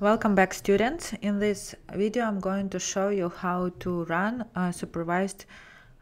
Welcome back students. In this video I'm going to show you how to run a supervised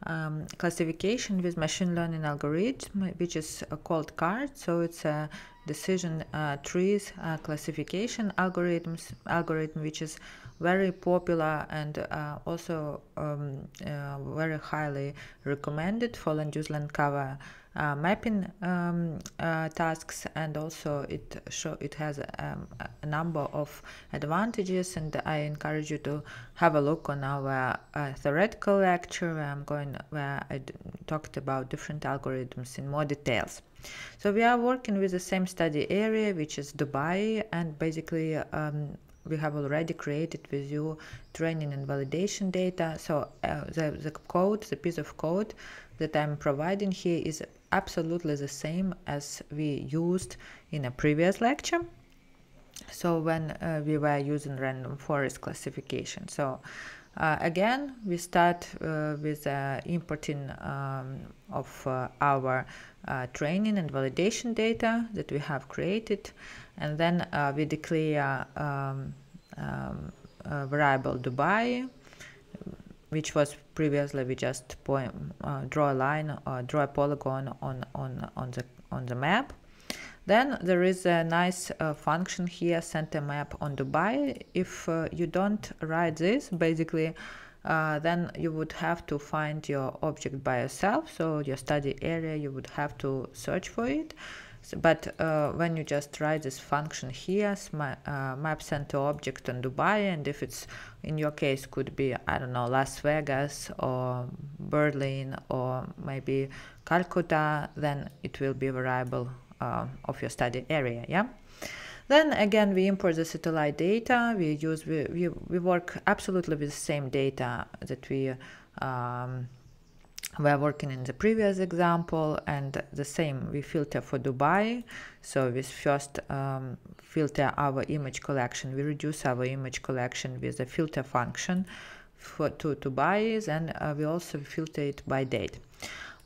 um, classification with machine learning algorithm which is uh, called CART. So it's a decision uh, trees uh, classification algorithms algorithm which is very popular and uh, also um, uh, very highly recommended for land use land cover uh, mapping um, uh, tasks. And also it show it has um, a number of advantages. And I encourage you to have a look on our uh, theoretical lecture where I'm going where I talked about different algorithms in more details. So we are working with the same study area which is Dubai. And basically um, we have already created with you training and validation data. So uh, the, the code, the piece of code that I'm providing here is absolutely the same as we used in a previous lecture. So when uh, we were using random forest classification. So uh, again, we start uh, with uh, importing um, of uh, our uh, training and validation data that we have created, and then we declare um, um, variable Dubai which was previously we just point, uh, draw a line or draw a polygon on, on, on, the, on the map. Then there is a nice uh, function here, center map on Dubai. If uh, you don't write this, basically, uh, then you would have to find your object by yourself. So your study area, you would have to search for it. So, but uh, when you just write this function here, uh, map center object on Dubai, and if it's in your case could be I don't know Las Vegas or Berlin or maybe Calcutta, then it will be a variable uh, of your study area. Yeah. Then again, we import the satellite data. We use we we, we work absolutely with the same data that we um, working in the previous example and the same we filter for Dubai. So we first um, filter our image collection we reduce our image collection with the filter function for to, bias and uh, we also filter it by date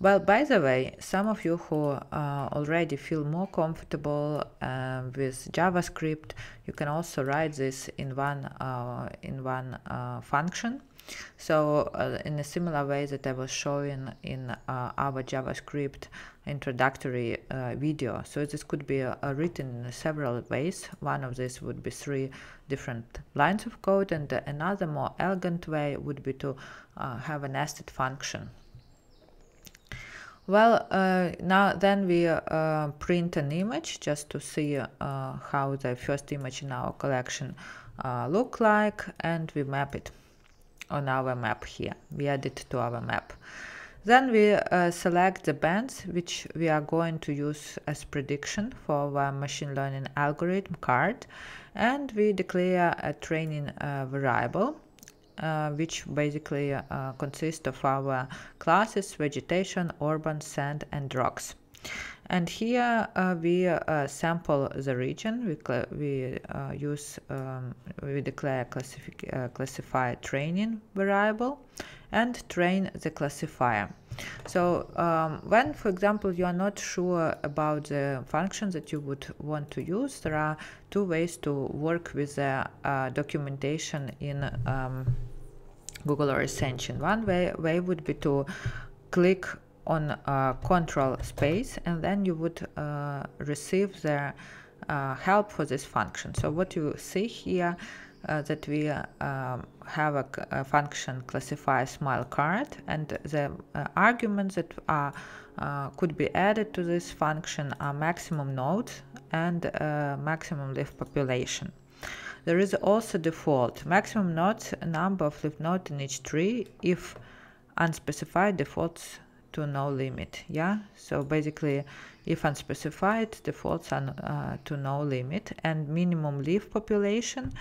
well by the way some of you who uh, already feel more comfortable uh, with JavaScript you can also write this in one uh, in one uh, function so uh, in a similar way that I was showing in uh, our JavaScript introductory video. So this could be written in several ways. One of these would be three different lines of code and another more elegant way would be to have a nested function. Well, uh, now then we print an image just to see how the first image in our collection look like and we map it on our map here. We add it to our map. Then we uh, select the bands which we are going to use as prediction for our machine learning algorithm CART and we declare a training uh, variable uh, which basically uh, consists of our classes vegetation, urban, sand and rocks. And here uh, we uh, sample the region. We, we uh, use um, we declare classifi uh, classify training variable and train the classifier so um, when for example you are not sure about the function that you would want to use there are two ways to work with the uh, documentation in um, Google Earth Engine one way, way would be to click on uh, control space and then you would uh, receive the uh, help for this function. So what you see here that we uh, um, have a, a, function classify smile CART and the uh, arguments that are could be added to this function are maximum nodes and maximum leaf population. There is also default maximum nodes number of leaf nodes in each tree if unspecified defaults to no limit yeah? So basically if unspecified defaults are uh, to no limit. And minimum leaf population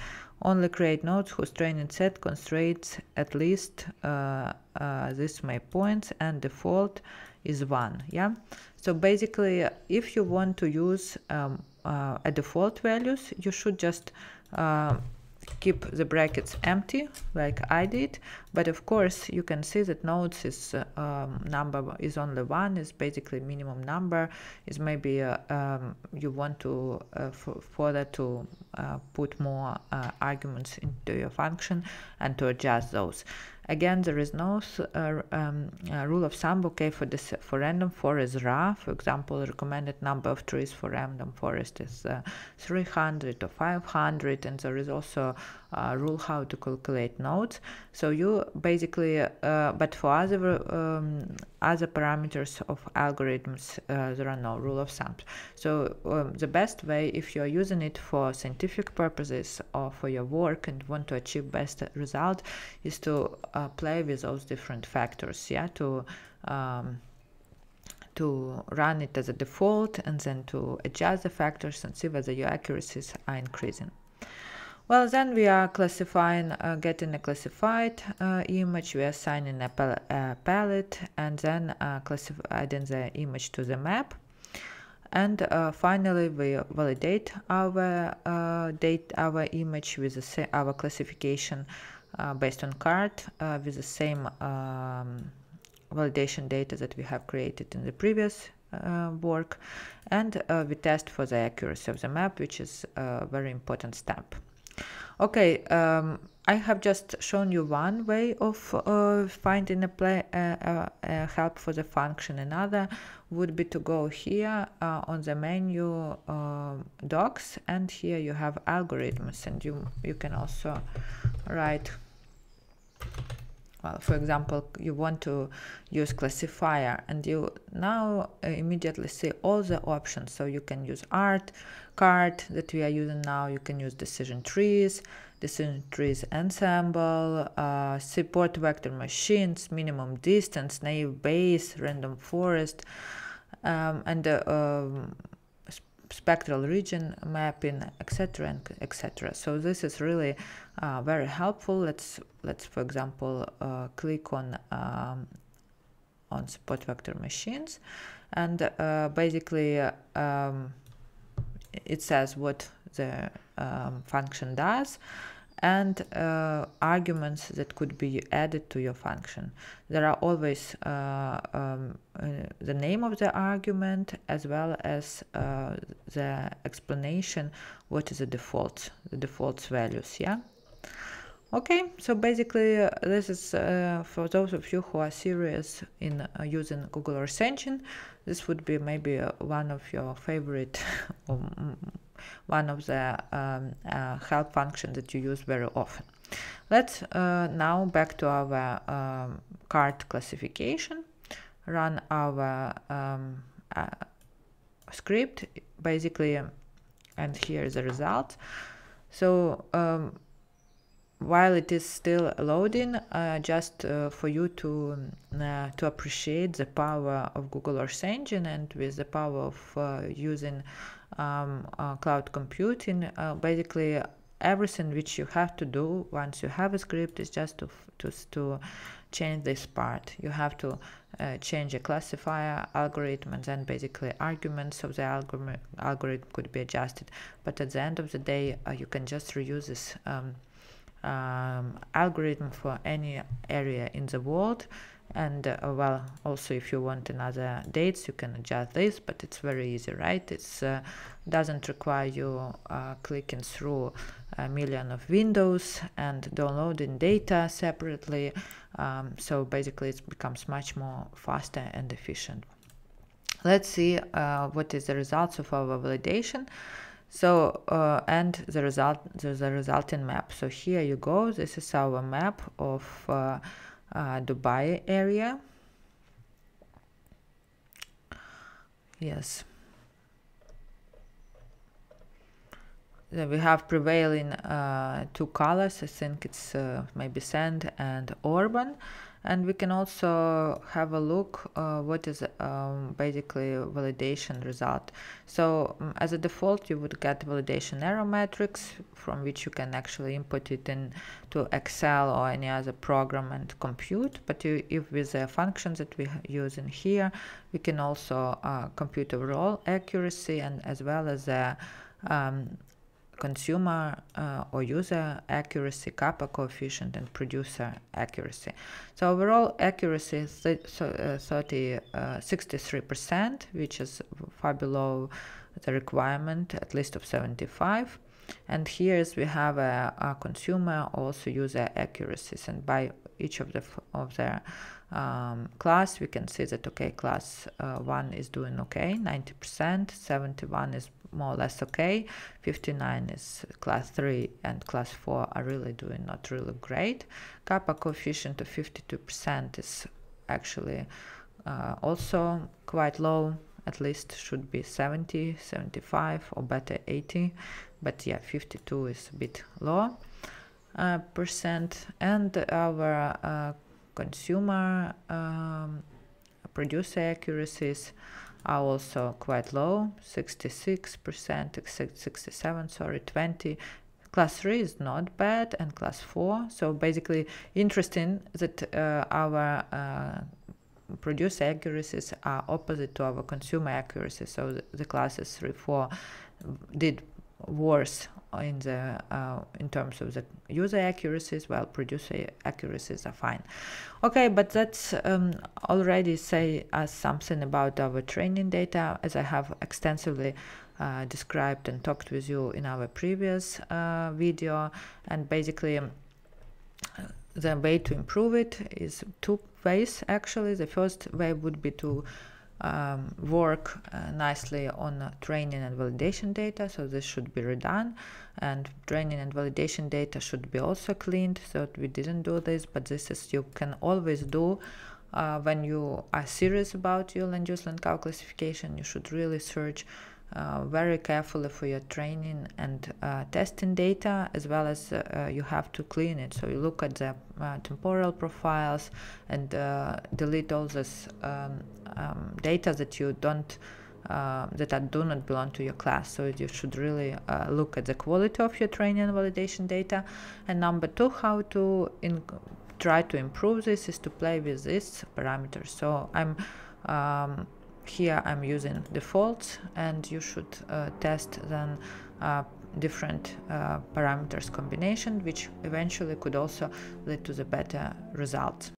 only create nodes whose training set constraints at least uh, uh, this may points and default is one yeah? So basically if you want to use um, uh, a default values you should just uh, keep the brackets empty like I did but of course you can see that nodes is uh, um, number is only one is basically minimum number is maybe uh, um, you want to uh, further to put more arguments into your function and to adjust those Again, there is no uh, um, uh, rule of thumb. Okay, for this for random forest raw, for example, recommended number of trees for random forest is uh, 300 or 500, and there is also a rule how to calculate nodes. So you basically, uh, but for other um, other parameters of algorithms, uh, there are no rule of thumb. So um, the best way, if you are using it for scientific purposes or for your work and want to achieve best result, is to uh, play with those different factors yeah to um, to run it as a default and then to adjust the factors and see whether your accuracies are increasing well then we are classifying uh, getting a classified uh, image. We are assigning a, pal palette and then uh, adding the image to the map. And uh, finally we validate our uh, date our image with our classification based on CART with the same um, validation data that we have created in the previous uh, work. And uh, we test for the accuracy of the map which is a very important step okay um, I have just shown you one way of uh, finding a play, uh, help for the function. Another would be to go here on the menu docs, and here you have algorithms, and you you can also write well for example you want to use classifier and you now uh, immediately see all the options. So you can use art CART that we are using now. You can use decision trees decision trees ensemble uh, support vector machines minimum distance naive Bayes random forest um, and uh, um, spectral region mapping etc and etc so this is really uh, very helpful. Let's let's for example uh, click on um, on support vector machines. And uh, basically um, it says what the um, function does and uh, arguments that could be added to your function. There are always uh, um, uh, the name of the argument as well as uh, the explanation what is the default, the default values, yeah? Okay, so basically uh, this is uh, for those of you who are serious in using Google Earth Engine, this would be maybe one of your favorite one of the um, uh, help functions that you use very often. Let's uh, now back to our um, CART classification, run our um, uh, script basically, and here is the result. So um, while it is still loading, uh, just uh, for you to uh, to appreciate the power of Google Earth Engine and with the power of uh, using um, uh, cloud computing, uh, basically everything which you have to do once you have a script is just to to, to change this part. You have to change a classifier algorithm and then basically arguments of the algorithm, algorithm could be adjusted. But at the end of the day, you can just reuse this um, um, algorithm for any area in the world. And uh, well also if you want another dates you can adjust this but it's very easy right? It's uh, doesn't require you uh, clicking through a million of windows and downloading data separately. Um, so basically it becomes much more faster and efficient. Let's see uh, what is the results of our validation so uh, and the result the resulting map. So here you go. This is our map of uh, uh, Dubai area. Yes. Then we have prevailing uh, two colors. I think it's uh, maybe sand and urban and we can also have a look uh, what is um, basically validation result. So um, as a default you would get validation error matrix from which you can actually input it into excel or any other program and compute. But you, if with the functions that we use in here we can also uh, compute overall accuracy and as well as the um, consumer uh, or user accuracy, kappa coefficient, and producer accuracy. So overall accuracy is 30, uh, 63%, uh, which is far below the requirement, at least of 75. And here is we have a, a consumer also user accuracies, and by each of the of the um, class we can see that okay class uh, 1 is doing okay 90% 71 is more or less okay 59 is class 3 and class 4 are really doing not really great. Kappa coefficient of 52% is actually uh, also quite low at least should be 70 75 or better 80 but yeah 52 is a bit low uh, percent. And our uh, consumer um, producer accuracies are also quite low 66% 67 sorry 20 class 3 is not bad and class 4 so basically interesting that uh, our uh, producer accuracies are opposite to our consumer accuracy. So the, the classes 3 4 did worse in the uh, in terms of the user accuracies while producer accuracies are fine. Okay but that's um, already say us something about our training data. As i have extensively uh, described and talked with you in our previous uh, video. And basically um, the way to improve it is two ways actually. The first way would be to um, work uh, nicely on uh, training and validation data so this should be redone. And training and validation data should be also cleaned so we didn't do this. But this is you can always do uh, when you are serious about your land use land cover classification. You should really search uh, very carefully for your training and uh, testing data as well as uh, you have to clean it. So you look at the uh, temporal profiles and uh, delete all this um, um, data that you don't uh, that do not belong to your class. So you should really look at the quality of your training and validation data. And number two how to try to improve this is to play with these parameters. So i'm um, here I'm using defaults and you should uh, test then uh, different uh, parameters combination which eventually could also lead to the better results.